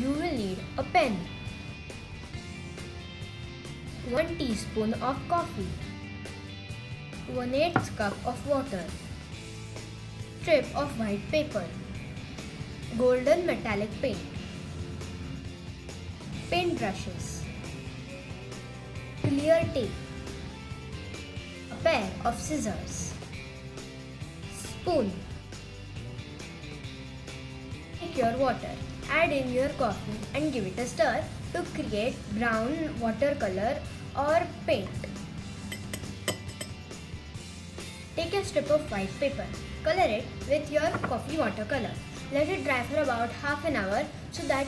you will need a pen, 1 teaspoon of coffee, 1 8 cup of water, strip of white paper, golden metallic paint, paint brushes, clear tape, a pair of scissors, spoon, take your water, add in your coffee and give it a stir to create brown watercolor or paint. Take a strip of white paper, color it with your coffee watercolor. Let it dry for about half an hour so that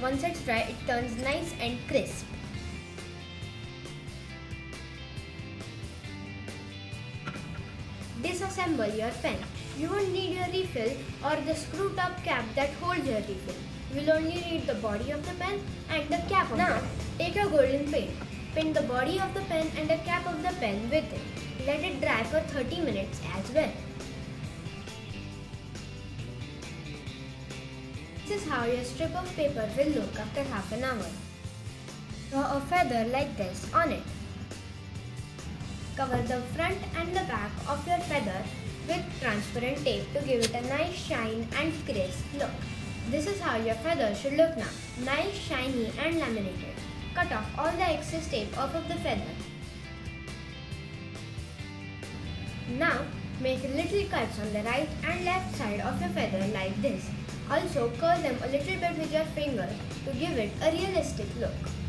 once it's dry it turns nice and crisp. Disassemble your pen. You won't need refill or the screw top cap that holds your refill. You will only need the body of the pen and the cap of now, take a golden paint. Paint the body of the pen and the cap of the pen with it. Let it dry for 30 minutes as well. This is how your strip of paper will look after half an hour. Draw a feather like this on it. Cover the front and the back of your feather with transparent tape to give it a nice shine and crisp look. This is how your feather should look now. Nice, shiny and laminated. Cut off all the excess tape off of the feather. Now, make little cuts on the right and left side of your feather like this. Also curl them a little bit with your finger to give it a realistic look.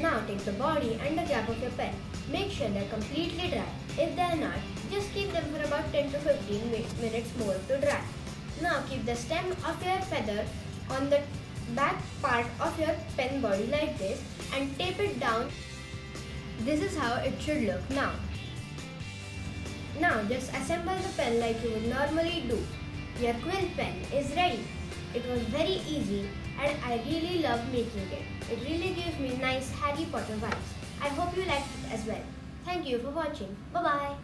Now take the body and the cap of your pen. Make sure they're completely dry. If they're not, just keep them for about 10 to 15 minutes more to dry. Now keep the stem of your feather on the back part of your pen body like this and tape it down this is how it should look now. Now just assemble the pen like you would normally do. Your quill pen is ready. It was very easy and I really love making it. It really gave me nice Harry Potter vibes. I hope you liked it as well. Thank you for watching. Bye bye.